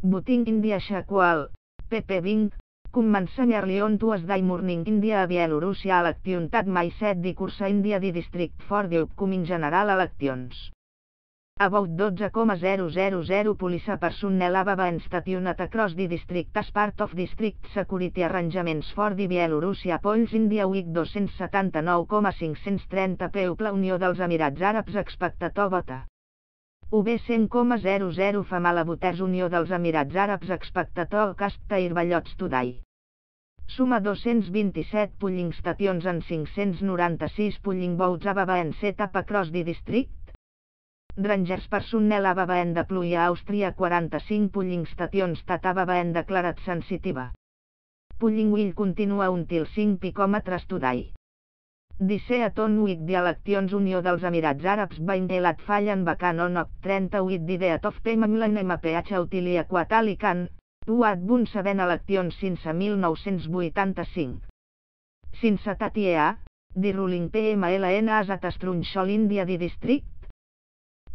Buting India Shakwal, PP Bing, començar-li on tu es dai morning India a Bielorússia eleccionat mai set di cursa India di district for the upcoming general elections. About 12,000 police personnel have stationat across the district as part of district security arrangements for the Bielorússia Polls India Week 279,530 People Unió dels Emirats Àrabs expectató vota. UB 100,00 Famala Voters Unió dels Emirats Àrabs expectató Casta i Ballots Today. Suma 227 polling stations en 596 polling votes a en setup across the district. Rangers personnel a Babaen de Pluja Àustria 45 polling stations Tatava en declarat sensitiva. Pulling will continua until 5 picòmetres today. Dice a ton week de eleccions Unió dels Emirats Àrabs Baindelat fallen vacant on 38 d'ideat of payment MPH utilia quatalican, uat bun sabent eleccions sense 1985. Sense tatiea, di ruling PMLN as at Strunchol India di district,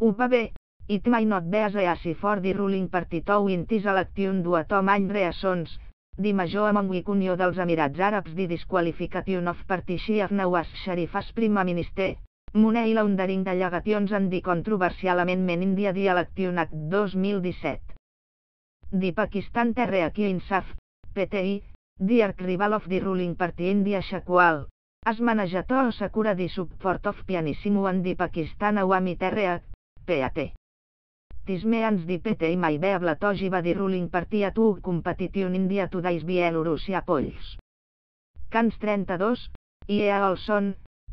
UPB, it may not be as easy for the ruling party to win this election due to many reasons, the major among Unió dels Emirats Àrabs the disqualification of Sheikh Nawaz Sharif as Prime Minister, money laundering allegations and the controversial amendment in the election act 2017. The Pakistan Tehreek Insaf, PTI, the arch rival of the ruling party India Shakwal, as to secure the support of pianissimo and the Pakistan Awami Tehreek, PAT. Tismeans di PT i mai veable togi va di ruling party a tu competition India today's Bielorussia polls. Cans 32, i e Olson,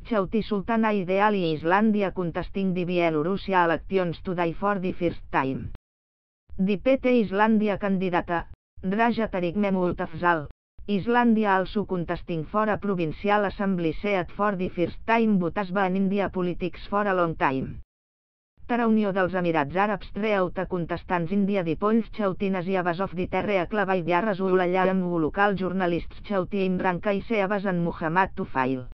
Chauti Sultana Ideal i Islàndia contesting di Bielorussia elections today for the first time. Di PT Islàndia candidata, Raja Tarik Memult Afzal, Islàndia also contesting for a provincial assembly seat for the first time votas va in India politics for a long time. Tara Unió dels Emirats Àrabs treuta contestants Índia dipolls xautines i abas of di terre a clavall diarres ulallà local jornalists xauti imran i seabas en Muhammad Tufail.